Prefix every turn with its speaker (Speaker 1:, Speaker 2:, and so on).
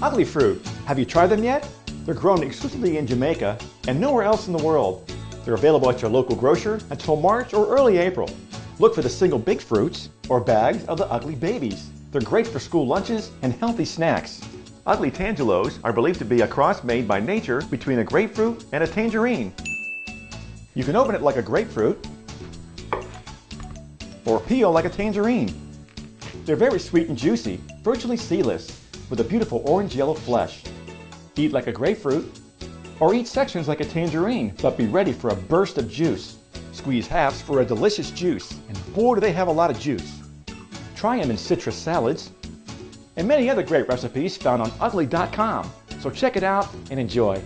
Speaker 1: UGLI fruit. Have you tried them yet? They're grown exclusively in Jamaica and nowhere else in the world. They're available at your local grocer until March or early April. Look for the single big fruits or bags of the ugly babies. They're great for school lunches and healthy snacks. UGLI tangelos are believed to be a cross made by nature between a grapefruit and a tangerine. You can open it like a grapefruit or peel like a tangerine. They're very sweet and juicy, virtually seedless, with a beautiful orange-yellow flesh. Eat like a grapefruit or eat sections like a tangerine, but be ready for a burst of juice. Squeeze halves for a delicious juice, and boy do they have a lot of juice. Try them in citrus salads, and many other great recipes found on ugli.com. So check it out and enjoy.